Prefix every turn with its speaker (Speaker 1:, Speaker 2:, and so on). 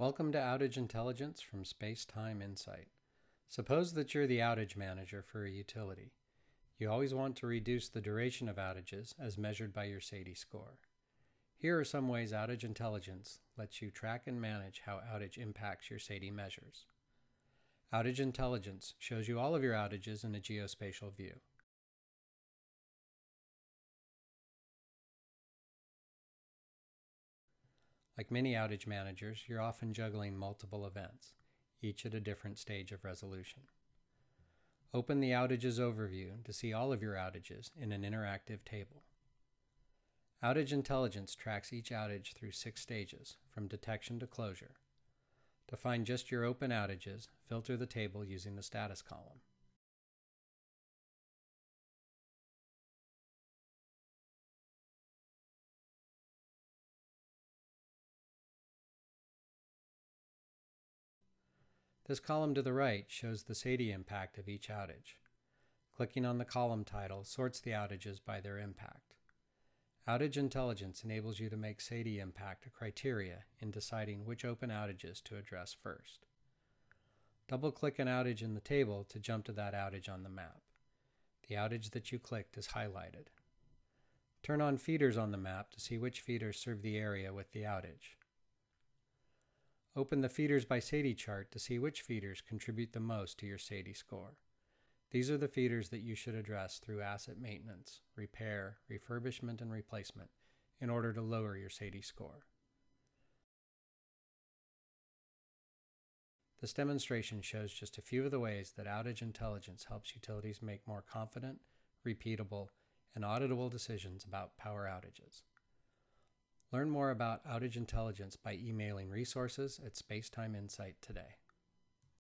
Speaker 1: Welcome to Outage Intelligence from Space Time Insight. Suppose that you're the outage manager for a utility. You always want to reduce the duration of outages as measured by your SAIDI score. Here are some ways Outage Intelligence lets you track and manage how outage impacts your SAIDI measures. Outage Intelligence shows you all of your outages in a geospatial view. Like many outage managers, you're often juggling multiple events, each at a different stage of resolution. Open the Outages overview to see all of your outages in an interactive table. Outage Intelligence tracks each outage through six stages, from detection to closure. To find just your open outages, filter the table using the status column. This column to the right shows the SAIDI impact of each outage. Clicking on the column title sorts the outages by their impact. Outage Intelligence enables you to make SAIDI impact a criteria in deciding which open outages to address first. Double-click an outage in the table to jump to that outage on the map. The outage that you clicked is highlighted. Turn on feeders on the map to see which feeders serve the area with the outage. Open the Feeders by SAIDI chart to see which feeders contribute the most to your SAIDI score. These are the feeders that you should address through asset maintenance, repair, refurbishment, and replacement in order to lower your SAIDI score. This demonstration shows just a few of the ways that outage intelligence helps utilities make more confident, repeatable, and auditable decisions about power outages. Learn more about outage intelligence by emailing resources at Spacetime Insight today.